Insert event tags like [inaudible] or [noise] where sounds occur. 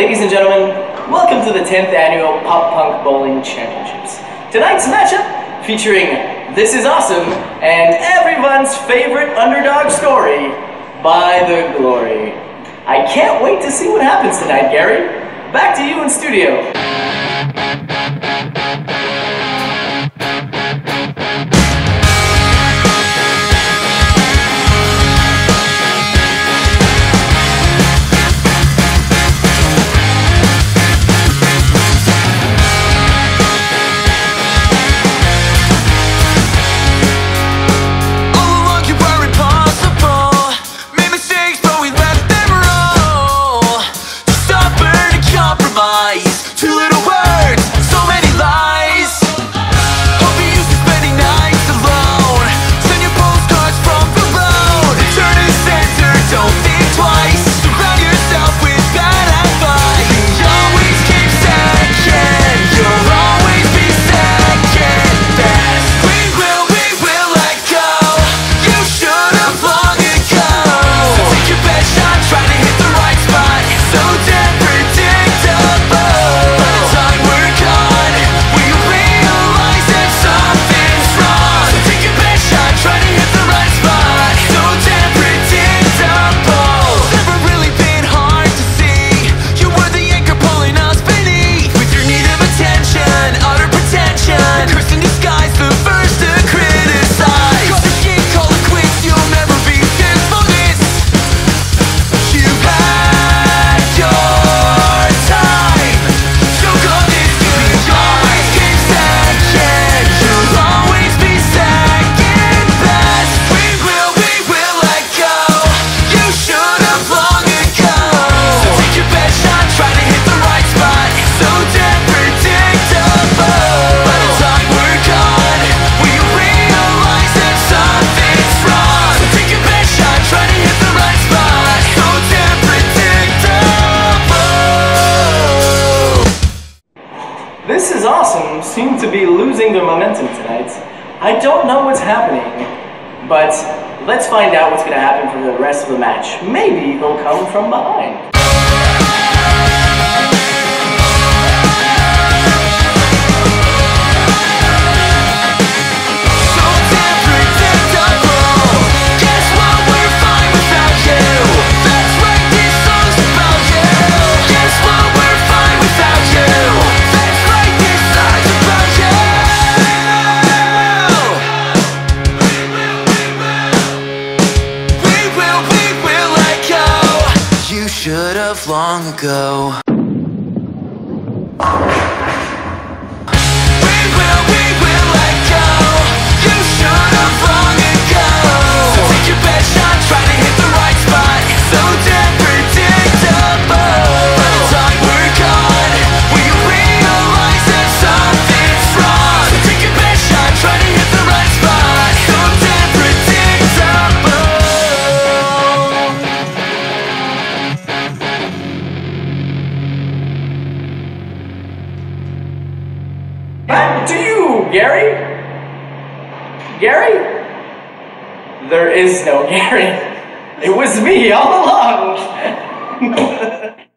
Ladies and gentlemen, welcome to the 10th annual Pop Punk Bowling Championships. Tonight's matchup featuring This Is Awesome and everyone's favorite underdog story, By the Glory. I can't wait to see what happens tonight, Gary. Back to you in studio. This is awesome seem to be losing their momentum tonight. I don't know what's happening, but let's find out what's going to happen for the rest of the match. Maybe they'll come from behind. should have long ago. Back to you, Gary. Gary? There is no Gary. It was me all along. [laughs]